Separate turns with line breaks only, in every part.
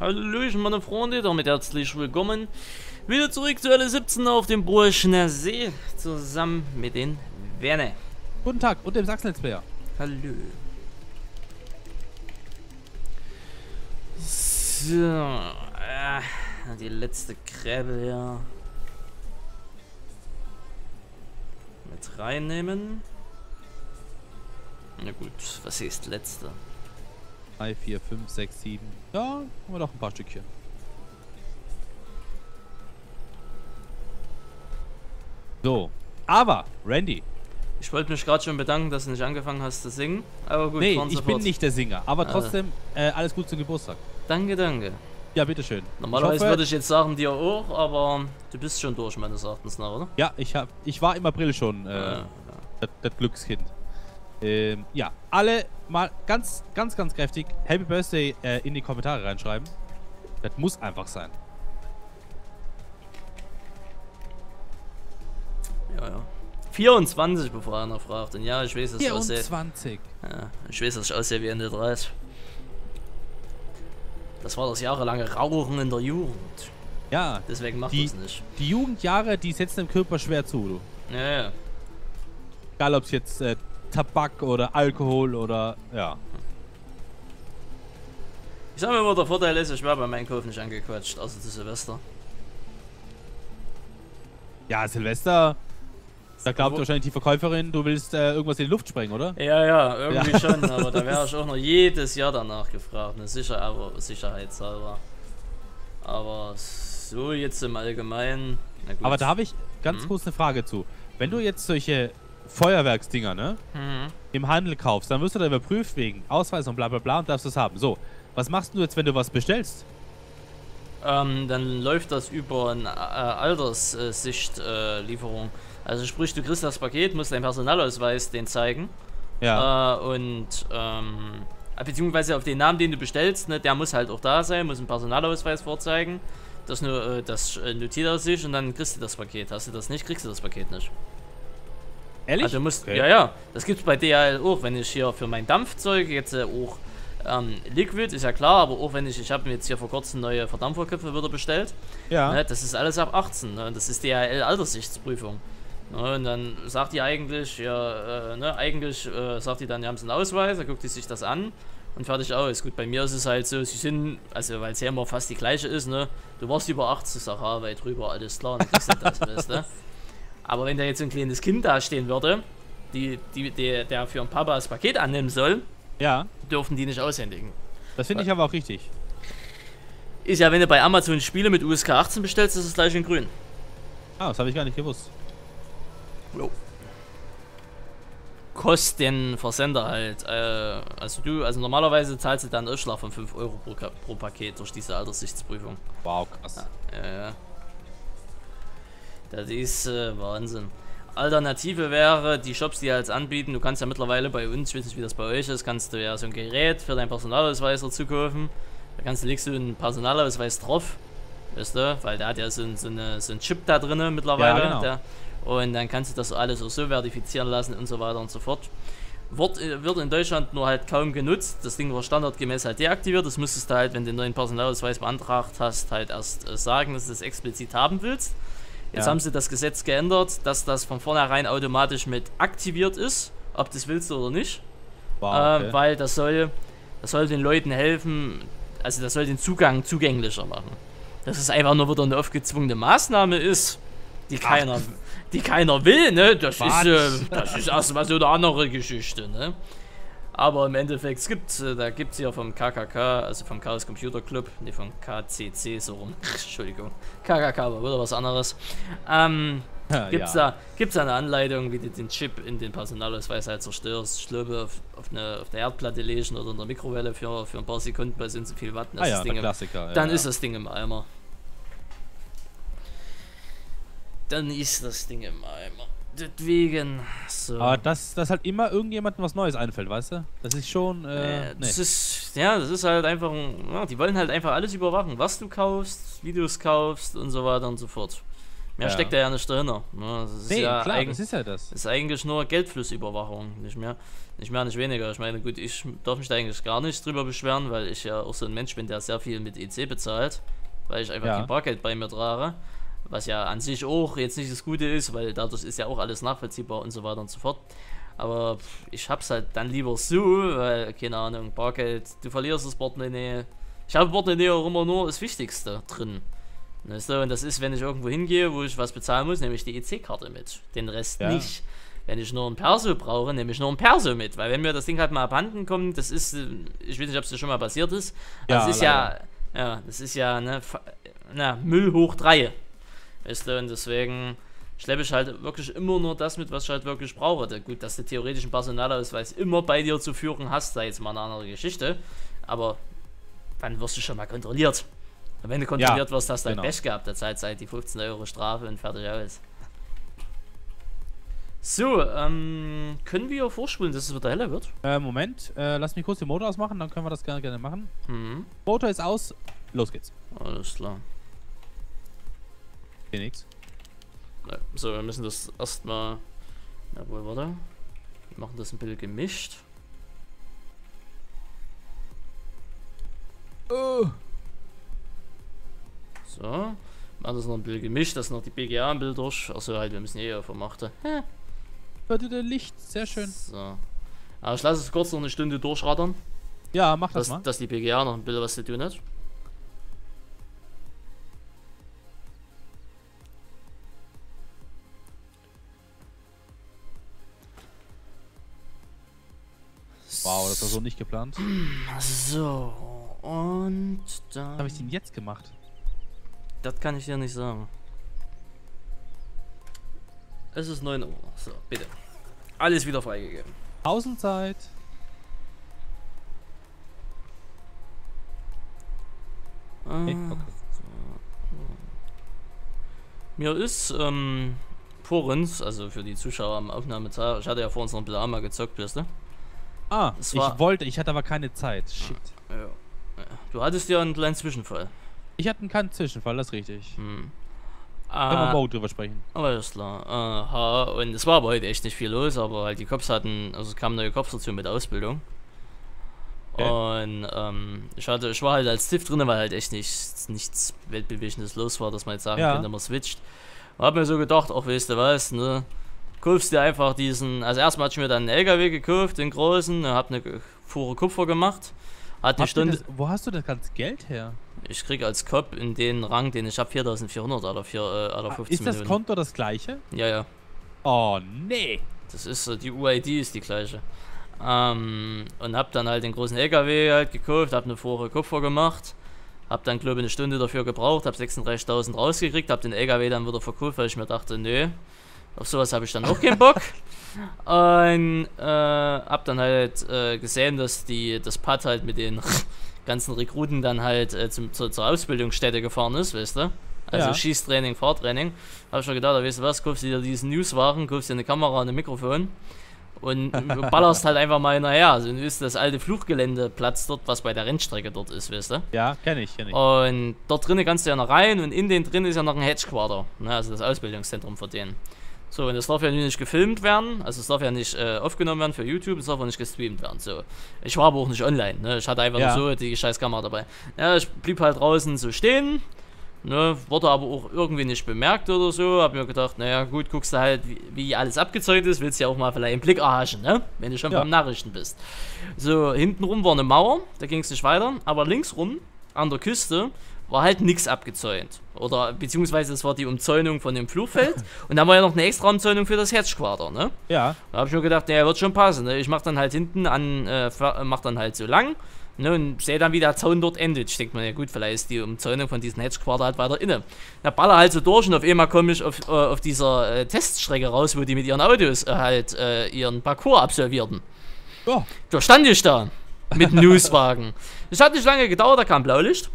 Hallöchen meine Freunde, damit herzlich willkommen wieder zurück zu alle 17 auf dem Burschner See zusammen mit den Werne.
Guten Tag und dem Sachsen-Let's Player.
Hallo. So, äh, die letzte Gräbe hier mit reinnehmen. Na gut, was ist letzte?
3, 4, 5, 6, 7. Ja, haben wir doch ein paar Stückchen. So, aber, Randy.
Ich wollte mich gerade schon bedanken, dass du nicht angefangen hast zu singen. Aber gut,
nee, ich bin nicht der Singer, aber
Ah.
trotzdem äh, alles gut zum Geburtstag.
Danke, danke.
Ja, bitteschön.
Normalerweise
ich hoffe,
würde ich jetzt sagen dir auch, aber du bist schon durch, meines Erachtens nach, oder?
Ja, ich, hab, ich war im April schon äh,
Ja,
das, das Glückskind. Ähm, ja, alle mal ganz, ganz, ganz kräftig Happy Birthday äh, in die Kommentare reinschreiben. Das muss einfach sein.
ja, ja. 24, bevor einer fragt. Und ja, ich weiß, dass ich aussehe.
24.
Ja, ich weiß, dass ich aussehe wie Ende 30. Das war das jahrelange Rauchen in der Jugend.
Ja,
Deswegen macht
Die-
das nicht.
die Jugendjahre, die setzen dem Körper schwer zu, du.
Ja, ja.
Egal ob es jetzt äh, Tabak oder Alkohol oder ja.
Ich sag mal, immer, der Vorteil ist, ich werde beim Einkaufen nicht angequatscht, außer zu Silvester.
Ja, Silvester, da glaubt wahrscheinlich die Verkäuferin, du willst äh, irgendwas in die Luft sprengen, oder?
Ja, ja, irgendwie
Ja.
schon, aber da wäre ich auch noch jedes Jahr danach gefragt, ne, sicher, aber sicherheitshalber. Aber so jetzt im Allgemeinen.
Aber da habe ich ganz
Mhm.
kurz eine Frage zu. Wenn du jetzt solche Feuerwerksdinger, ne,
Mhm.
im Handel kaufst, dann wirst du da überprüft wegen Ausweis und bla bla bla und darfst das haben. So, was machst du jetzt, wenn du was bestellst?
Ähm, dann läuft das über eine äh, Alterssicht-Lieferung. also sprich, du kriegst das Paket, musst deinen Personalausweis den zeigen.
Ja.
Äh, und ähm, äh, beziehungsweise auf den Namen, den du bestellst, ne, der muss halt auch da sein, muss einen Personalausweis vorzeigen. Das, nur, äh, das äh, notiert er sich und dann kriegst du das Paket. Hast du das nicht, kriegst du das Paket nicht.
Ehrlich?
Also musst,
Okay.
ja, ja, das gibt's bei DHL auch. Wenn ich hier für mein Dampfzeug jetzt äh, auch ähm, Liquid, ist ja klar, aber auch wenn ich, ich habe mir jetzt hier vor kurzem neue Verdampferköpfe wieder bestellt.
Ja.
Ne, das ist alles ab 18. Ne? Das ist DHL Alterssichtsprüfung. Ne? Und dann sagt die eigentlich, ja, äh, ne, eigentlich äh, sagt die dann, ja, haben sie einen Ausweis, dann guckt die sich das an und fertig aus. Gut, bei mir ist es halt so, sie sind, also weil es ja immer fast die gleiche ist, ne? Du warst über 18, sag ah, weit drüber, alles klar, dann kriegst du das, weißt du? Aber wenn da jetzt so ein kleines Kind da stehen würde, die, die, der, der für ein Papa das Paket annehmen soll,
ja.
dürfen die nicht aushändigen.
Das finde ich aber auch richtig.
Ist ja, wenn du bei Amazon Spiele mit USK 18 bestellst, ist es gleich in grün.
Ah, das habe ich gar nicht gewusst.
Jo. Kosten Versender halt. Äh, also du, also normalerweise zahlst du dann einen Aufschlag von 5 Euro pro, pro Paket durch diese Alterssichtsprüfung.
Wow, krass.
Ja, ja. Das ist äh, Wahnsinn. Alternative wäre, die Shops, die halt anbieten, du kannst ja mittlerweile bei uns, ich weiß nicht, wie das bei euch ist, kannst du ja so ein Gerät für deinen Personalausweis dazu kaufen. Da kannst du, legst du einen Personalausweis drauf, weißt du, weil der hat ja so, ein, so, eine, so einen Chip da drinnen mittlerweile.
Ja, genau.
der, und dann kannst du das alles auch so verifizieren lassen und so weiter und so fort. Wird, äh, wird in Deutschland nur halt kaum genutzt. Das Ding war standardgemäß halt deaktiviert. Das müsstest du halt, wenn du den neuen Personalausweis beantragt hast, halt erst äh, sagen, dass du das explizit haben willst. Jetzt
Ja.
haben sie das Gesetz geändert, dass das von vornherein automatisch mit aktiviert ist, ob du es willst oder nicht.
Wow,
äh,
okay.
weil das soll, das soll den Leuten helfen, also das soll den Zugang zugänglicher machen. Dass es einfach nur wieder eine aufgezwungene Maßnahme ist, die keiner, die keiner will, ne? Das
Was?
ist, äh, das ist erstmal so eine andere Geschichte, ne? Aber im Endeffekt es gibt äh, da gibt es ja vom KKK, also vom Chaos Computer Club, ne vom KCC so rum, Entschuldigung, KKK war wieder was anderes, ähm,
Ja,
Gibt's
ja.
da, gibt's da eine Anleitung, wie du den Chip in den Personalausweis halt zerstörst? Ich glaube, auf, auf, eine, auf der Erdplatte legen oder in der Mikrowelle für, für ein paar Sekunden bei so und so viel Watt. dann
Ah
ist
ja,
das Ding im,
Klassiker.
dann
ja,
ist
ja.
das Ding im Eimer. Dann ist das Ding im Eimer. Deswegen, so.
Aber dass, dass halt immer irgendjemandem was Neues einfällt, weißt du? Das ist schon, äh,
Äh,
nee.
das ist, ja, das ist halt einfach, ein, ja, die wollen halt einfach alles überwachen, was du kaufst, wie du es kaufst und so weiter und so fort. Mehr
Ja.
steckt da ja nicht dahinter. Ne? Das ist
Nee,
ja
klar,
eigen-
das ist ja das.
ist eigentlich nur Geldflussüberwachung, nicht mehr, nicht mehr, nicht weniger. Ich meine, gut, ich darf mich da eigentlich gar nicht drüber beschweren, weil ich ja auch so ein Mensch bin, der sehr viel mit EC bezahlt, weil ich einfach
Ja.
kein Bargeld bei mir trage, was ja an sich auch jetzt nicht das Gute ist, weil dadurch ist ja auch alles nachvollziehbar und so weiter und so fort. Aber ich hab's halt dann lieber so, weil, keine Ahnung, Bargeld, du verlierst das Portemonnaie. Ich habe Portemonnaie auch immer nur das Wichtigste drin. Weißt du, und das ist, wenn ich irgendwo hingehe, wo ich was bezahlen muss, nehme ich die EC-Karte mit. Den Rest
Ja.
nicht. Wenn ich nur ein Perso brauche, nehme ich nur ein Perso mit. Weil wenn mir das Ding halt mal abhanden kommt, das ist, äh, ich weiß nicht, ob es dir schon mal passiert ist.
Ja,
das ist ja, ja, das ist ja, ne, na, Müll hoch 3. Weißt du, und deswegen schleppe ich halt wirklich immer nur das mit, was ich halt wirklich brauche. Gut, dass du theoretisch einen Personalausweis immer bei dir zu führen hast, sei jetzt mal eine andere Geschichte. Aber dann wirst du schon mal kontrolliert. Und wenn du kontrolliert wirst, hast du halt
genau.
Pech gehabt. Der Zeit seit die 15 Euro Strafe und fertig aus. So, ähm, können wir vorspulen, dass es wieder heller wird?
Äh, Moment, äh, lass mich kurz den Motor ausmachen, dann können wir das gerne, gerne machen.
Mhm,
Motor ist aus, los geht's.
alles klar.
Hier.
Ja, So, wir müssen das erstmal. Jawohl, warte. Wir machen das ein bisschen gemischt.
Oh.
So. Machen das noch ein bisschen gemischt, dass noch die BGA ein bisschen durch. Achso, halt, wir müssen eh auf vermachte.
Hörte der Licht, sehr schön.
So. Aber ich lasse es kurz noch eine Stunde durchrattern,
Ja, mach das
dass,
mal.
dass die BGA noch ein bisschen was zu tun hat.
Wow, das war so nicht geplant.
So, und dann.
Habe ich denn jetzt gemacht?
Das kann ich dir nicht sagen. Es ist 9 Uhr. So, bitte. Alles wieder freigegeben.
Pausenzeit. Okay, okay.
Mir ist ähm, vor uns, also für die Zuschauer am Aufnahmetag, ich hatte ja vor uns noch ein bisschen einmal gezockt, weißt du?
Ah,
Es
ich
war-
wollte, ich hatte aber keine Zeit. Shit.
Ja. Du hattest ja einen kleinen Zwischenfall.
Ich hatte keinen Zwischenfall, das ist richtig.
Hm.
Können wir
Ah,
morgen drüber sprechen.
alles klar. Aha, und es war aber heute echt nicht viel los, aber halt die Cops hatten, also es kamen neue Cops dazu mit Ausbildung.
Okay.
Und ähm, ich hatte, ich war halt als Stift drin, weil halt echt nichts, nichts Weltbewegendes los war, dass man jetzt sagen
Ja.
könnte, man switcht. Und hab mir so gedacht, ach weißt du was, ne? Kaufst dir einfach diesen, also erstmal hatte ich mir dann einen LKW gekauft, den großen, hab eine Fuhre Kupfer gemacht. Hat eine
Habt
Stunde,
das, wo hast du das ganze Geld her?
ich krieg als Cop in den Rang, den ich hab, 4400 oder, 4, äh, oder
Ah,
15
ist das
Minuten.
Konto das gleiche?
Ja, ja.
Oh, nee.
Das ist äh, die UID ist die gleiche. Ähm, und hab dann halt den großen LKW halt gekauft, hab eine Fuhre Kupfer gemacht, hab dann glaube ich eine Stunde dafür gebraucht, hab 36.000 rausgekriegt, hab den LKW dann wieder verkauft, weil ich mir dachte, nö, auf sowas habe ich dann auch keinen Bock. Und äh, hab dann halt äh, gesehen, dass die das Pad halt mit den ganzen Rekruten dann halt äh, zum, zur, zur Ausbildungsstätte gefahren ist, weißt du? Also
Ja.
Schießtraining, Fahrtraining. Hab ich mir gedacht, weißt du was, kaufst du dir diesen Newswagen, kaufst dir eine Kamera und ein Mikrofon und ballerst halt einfach mal hinterher. Also du ist das alte Fluchgeländeplatz dort, was bei der Rennstrecke dort ist, weißt du?
Ja, kenne ich, kenne ich.
Und dort drinnen kannst du ja noch rein und in den drin ist ja noch ein Headquarter, ne, also das Ausbildungszentrum für den. So, und das darf ja nicht gefilmt werden, also es darf ja nicht äh, aufgenommen werden für YouTube, es darf auch nicht gestreamt werden. So, ich war aber auch nicht online, ne? Ich hatte einfach
Ja.
nur so die scheiß Kamera dabei. Ja, ich blieb halt draußen so stehen, ne, wurde aber auch irgendwie nicht bemerkt oder so. Hab mir gedacht, naja, gut, guckst du halt, wie, wie alles abgezeugt ist, willst ja auch mal vielleicht einen Blick erhaschen, ne? Wenn du schon
Ja.
beim Nachrichten bist. So, hintenrum war eine Mauer, da ging es nicht weiter, aber linksrum an der Küste war halt nichts abgezäunt. Oder beziehungsweise es war die Umzäunung von dem Flugfeld und dann war ja noch eine extra Umzäunung für das Herzquader, ne?
Ja,
Da habe ich mir gedacht, der wird schon passen. Ne? Ich mach dann halt hinten an, äh, mach dann halt so lang ne? und sehe dann, wie der Zaun dort endet. Ich denke mir, ja gut, vielleicht ist die Umzäunung von diesem Hetzquader halt weiter inne. Da baller halt so durch und auf einmal komme ich auf, äh, auf dieser äh, Teststrecke raus, wo die mit ihren Autos äh, halt äh, ihren Parcours absolvierten.
ja.
Da stand ich da mit dem Newswagen. Es hat nicht lange gedauert, da kam Blaulicht.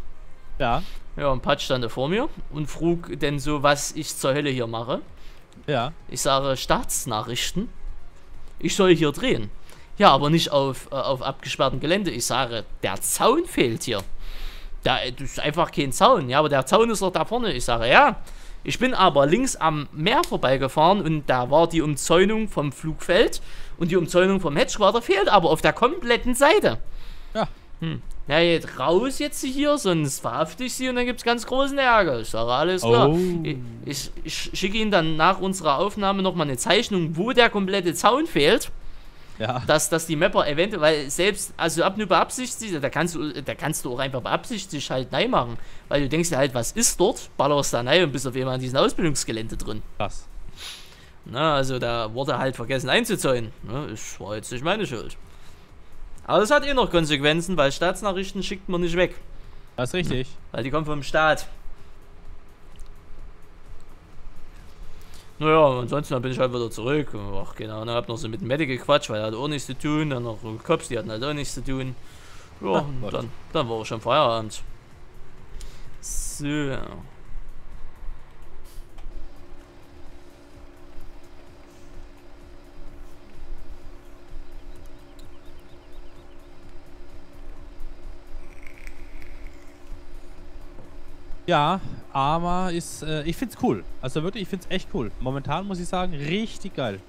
Ja,
Ja, und Patsch stand da vor mir und frug denn so, was ich zur Hölle hier mache.
ja.
Ich sage Staatsnachrichten. Ich soll hier drehen. Ja, aber nicht auf, äh, auf abgesperrtem Gelände. Ich sage, der Zaun fehlt hier. Da das ist einfach kein Zaun. Ja, aber der Zaun ist doch da vorne. Ich sage, ja. Ich bin aber links am Meer vorbeigefahren und da war die Umzäunung vom Flugfeld und die Umzäunung vom Headquarter fehlt aber auf der kompletten Seite.
Ja.
Hm. Ja, jetzt raus jetzt hier, sonst verhafte ich sie und dann gibt es ganz großen Ärger. Ich sage, alles klar.
Oh.
Ich, ich, ich schicke Ihnen dann nach unserer Aufnahme nochmal eine Zeichnung, wo der komplette Zaun fehlt
Ja.
dass, dass die Mapper eventuell, weil selbst, also ab nur beabsichtigt, da kannst du, da kannst du auch einfach beabsichtigt halt nein machen, weil du denkst dir halt, was ist dort, ballerst da rein und bist auf einmal an diesem Ausbildungsgelände drin.
Krass.
Na, also da wurde halt vergessen einzuzäunen. Ne, ist, war jetzt nicht meine Schuld. Aber das hat eh noch Konsequenzen, weil Staatsnachrichten schickt man nicht weg,
Das ist richtig.
weil die kommen vom Staat. Naja, ansonsten dann bin ich halt wieder zurück. Ach, genau, dann hab noch so mit dem Medic gequatscht, weil er hat auch nichts zu tun. Dann noch Cops, die hatten halt auch nichts zu tun. Ja,
Ach, Gott.
dann, dann war auch schon Feierabend. So.
Ja, aber ist, äh, ich find's cool. Also wirklich, ich find's echt cool. Momentan muss ich sagen, richtig geil.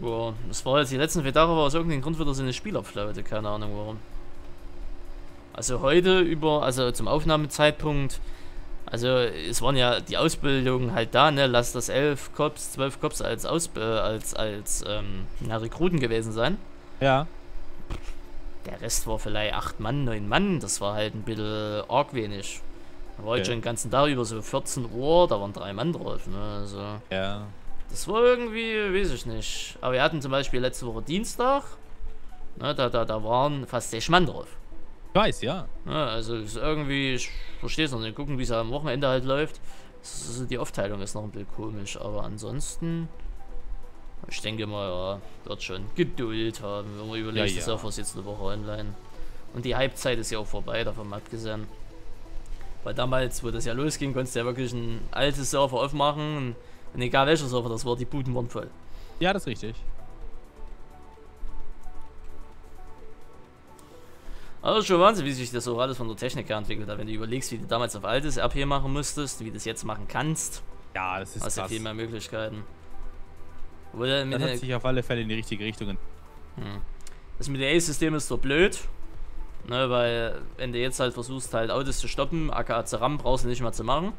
Ja, das war jetzt die letzten vier Tage, war aus irgendeinem Grund wieder so eine Spielerflaute, keine Ahnung warum. Also heute über, also zum Aufnahmezeitpunkt, also es waren ja die Ausbildungen halt da, ne, lass das elf Cops, zwölf Cops als Aus, äh, als, als, ähm, na, Rekruten gewesen sein.
Ja.
Der Rest war vielleicht acht Mann, neun Mann, das war halt ein bisschen arg wenig. Da war ich
Okay.
schon den ganzen Tag über so 14 Uhr, da waren drei Mann drauf, ne, also...
Ja.
Das war irgendwie, weiß ich nicht. Aber wir hatten zum Beispiel letzte Woche Dienstag, ne, da, da, da waren fast sechs Mann drauf.
Ich weiß, ja.
Ne, also ist irgendwie, ich verstehe es noch nicht, gucken, wie es am Wochenende halt läuft. Das ist, die Aufteilung ist noch ein bisschen komisch, aber ansonsten, ich denke mal, ja, wird schon Geduld haben, wenn man überlegt,
Ja,
das
ja.
Surfer ist jetzt eine Woche online. Und die Halbzeit ist ja auch vorbei, davon abgesehen. Weil damals, wo das ja losging, konntest du ja wirklich ein altes Server aufmachen und, egal welcher Server das war, die Buden waren voll.
Ja, das ist richtig.
Ist schon Wahnsinn, wie sich das so alles von der Technik her entwickelt hat. Wenn du überlegst, wie du damals auf altes RP machen musstest, wie du das jetzt machen kannst,
Ja, das ist
hast du
krass.
viel mehr Möglichkeiten. Mit
Das hat sich auf alle Fälle in die richtige Richtung.
hm. Das mit dem A-System ist doch blöd. Ne, weil wenn du jetzt halt versuchst, halt Autos zu stoppen, aka zu rammen, brauchst du nicht mehr zu machen.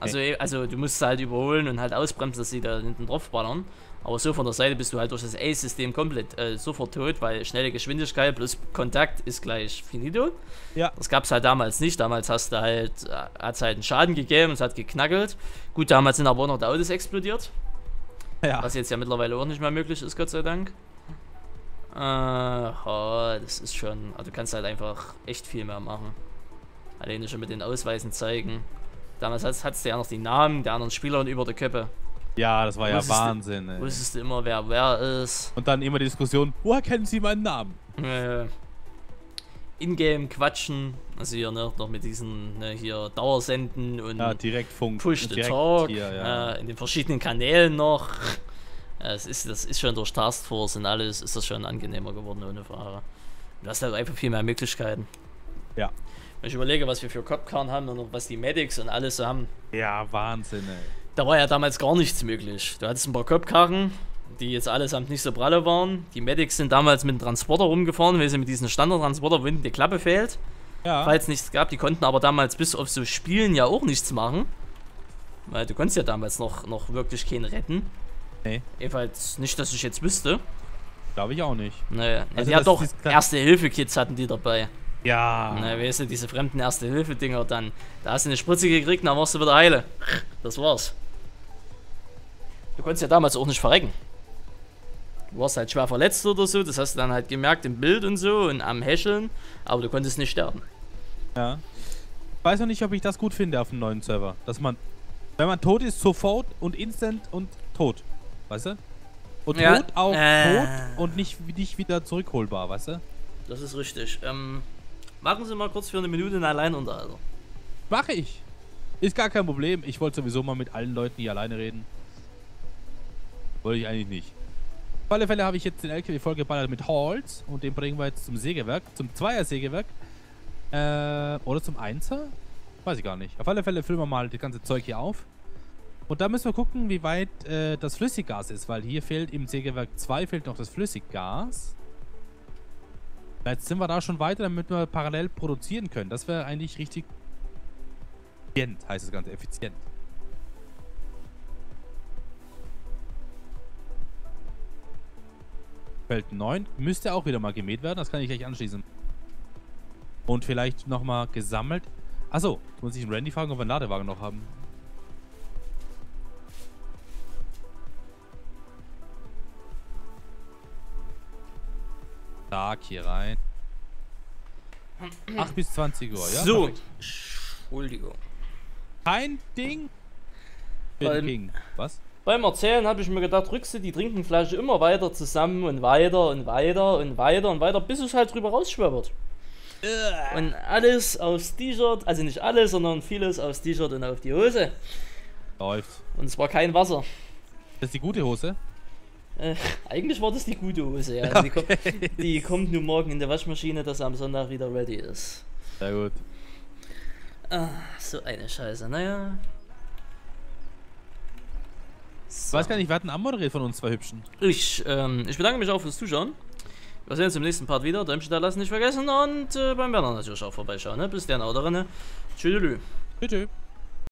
Also, eh- also du musst halt überholen und halt ausbremsen, dass sie da hinten drauf ballern. Aber so von der Seite bist du halt durch das A-System komplett äh, sofort tot, weil schnelle Geschwindigkeit plus Kontakt ist gleich finito.
Ja.
Das gab es halt damals nicht. Damals hast du halt, hat es halt einen Schaden gegeben, es hat geknackelt. Gut, damals sind aber auch noch die Autos explodiert.
Ja.
Was jetzt ja mittlerweile auch nicht mehr möglich ist, Gott sei Dank. Äh, ja, das ist schon. Also du kannst halt einfach echt viel mehr machen. Alleine schon mit den Ausweisen zeigen. Damals hattest du ja noch die Namen der anderen Spieler und über der Köppe.
Ja, das war ja
Wusstest du-
Wahnsinn. Ey.
Wusstest du immer, wer wer ist.
Und dann immer die Diskussion, woher kennen Sie meinen Namen?
Äh, Ingame quatschen. Also hier ne, noch mit diesen ne, hier Dauersenden und
Ja, Direktfunk.
Push the
direkt
Talk,
Hier, ja.
äh, in den verschiedenen Kanälen noch. Ja, es ist, das ist schon durch Taskforce und alles ist das schon angenehmer geworden, ohne Frage. Du hast halt einfach viel mehr Möglichkeiten.
Ja.
Wenn ich überlege, was wir für Copcarn haben und was die Medics und alles so haben,
ja, Wahnsinn, ey.
da war ja damals gar nichts möglich. Du hattest ein paar Copkarren, die jetzt allesamt nicht so pralle waren. Die Medics sind damals mit dem Transporter rumgefahren, weil sie mit diesem Standardtransporter, hinten die Klappe fehlt.
Ja.
Falls nichts gab, die konnten aber damals bis auf so Spielen ja auch nichts machen. Weil du konntest ja damals noch, noch wirklich keinen retten.
Nee.
Jedenfalls nicht, dass ich jetzt wüsste.
Glaube ich auch nicht.
Naja,
Also
ja doch, Erste-Hilfe-Kits hatten die dabei.
Ja.
Na, weißt du, diese fremden Erste-Hilfe-Dinger dann. Da hast du eine Spritze gekriegt, dann warst du wieder heile. Das war's. Du konntest ja damals auch nicht verrecken. Du warst halt schwer verletzt oder so, das hast du dann halt gemerkt im Bild und so und am Häscheln, aber du konntest nicht sterben.
Ja. Ich weiß noch nicht, ob ich das gut finde auf dem neuen Server. Dass man, wenn man tot ist, sofort und instant und tot. Weißt du? Und
Ja,
tot auch
äh.
tot und nicht, nicht wieder zurückholbar, weißt du?
Das ist richtig. Ähm, machen Sie mal kurz für eine Minute einen Alleinunterhalter.
Mache ich. Ist gar kein Problem. Ich wollte sowieso mal mit allen Leuten hier alleine reden. Wollte ich eigentlich nicht. Auf alle Fälle habe ich jetzt den LKW vollgeballert mit Holz und den bringen wir jetzt zum Sägewerk, zum Zweier-Sägewerk. Äh, oder zum Einser? Weiß ich gar nicht. Auf alle Fälle füllen wir mal das ganze Zeug hier auf. Und da müssen wir gucken, wie weit äh, das Flüssiggas ist, weil hier fehlt im Sägewerk 2 fehlt noch das Flüssiggas. Jetzt sind wir da schon weiter, damit wir parallel produzieren können. Das wäre eigentlich richtig effizient, heißt das Ganze, effizient. Feld 9 müsste auch wieder mal gemäht werden, das kann ich gleich anschließen. Und vielleicht nochmal gesammelt. Achso, muss ich den Randy fragen, ob wir einen Ladewagen noch haben. Tag hier rein. 8 bis 20 Uhr, ja?
so.
Perfekt.
Entschuldigung.
Kein Ding.
Beim-
King. Was?
Beim Erzählen habe ich mir gedacht, rückst du die Trinkenflasche immer weiter zusammen und weiter und weiter und weiter und weiter, bis es halt drüber rausschwabbert. Und alles aufs T-Shirt, also nicht alles, sondern vieles aufs T-Shirt und auf die Hose.
Läuft.
Und es war kein Wasser.
Das ist die gute Hose.
Äh, eigentlich war das die gute Hose, ja. Die, kommt, die kommt nur morgen in der Waschmaschine, dass er am Sonntag wieder ready ist.
Sehr gut.
Ah, so eine Scheiße, naja.
Ich
So.
weiß gar nicht, wer hat denn anmoderiert von uns zwei Hübschen?
Ich, ähm, ich bedanke mich auch fürs Zuschauen. Wir sehen uns im nächsten Part wieder. Däumchen da lassen nicht vergessen und äh, beim Werner natürlich auch vorbeischauen. Ne? Bis dann, auch darin. Tschüss.
Tschüss. tschüss.